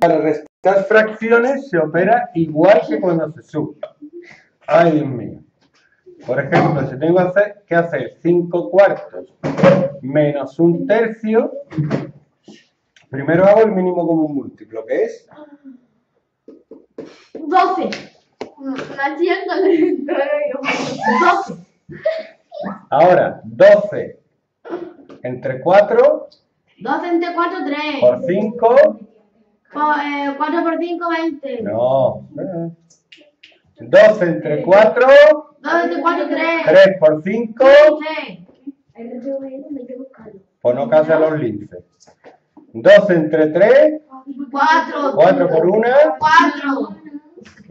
Para restar fracciones se opera igual que cuando se suma. Ay, Dios mío. Por ejemplo, si tengo que hacer 5 cuartos menos un tercio, primero hago el mínimo común múltiplo, que es 12. Haciéndole. 12. ahora 12 entre 4 12 entre 4, 3. por 5, 4 por 5, 20. no. 12 entre 4, 2 entre 4, 3. 3 por 5, 6. pues no casa los linces. 12 entre 3, 4. 4 por 1, 4.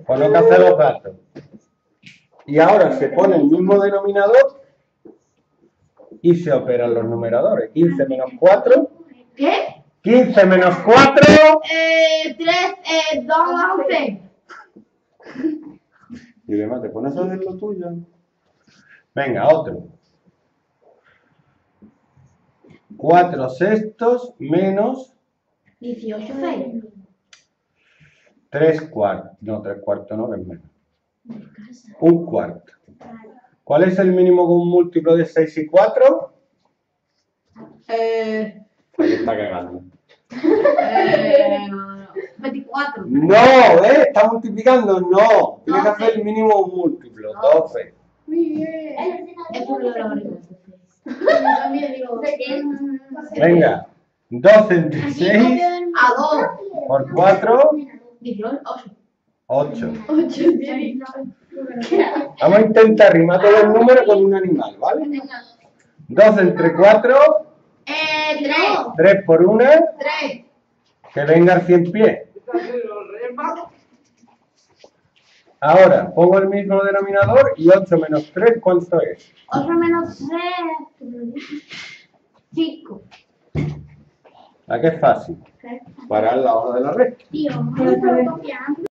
pues no casa los gatos. Y ahora se pone el mismo denominador y se operan los numeradores. 15 menos 4, ¿Qué? 15 menos 4. Eh, 3, eh, 2, 11. Y demás, te pones a hacer lo tuyo. Venga, otro. 4 sextos menos 18, 6. 3 cuartos. No, 3 cuartos no, que es menos. Un cuarto. ¿Cuál es el mínimo común múltiplo de 6 y 4? Eh, Cagando. eh, 24. No, ¿eh? ¿Está multiplicando? No. Tiene que hacer el mínimo múltiplo, 12. Muy bien. Es lo de la varita. También digo. Venga. 12 entre 6 A 2. por 4, 18, 8. 8. Ocho, bien. Vamos a intentar rimar todos los números con un animal, ¿vale? 2 entre 4, Eh, 3. 3 por 1, 3. que venga al 100 pies. Ahora, pongo el mismo denominador y 8 menos 3, ¿cuánto es? 8 menos 3. 5. ¿A qué es fácil? Parar la hoja de la red. Tío, me lo copiando.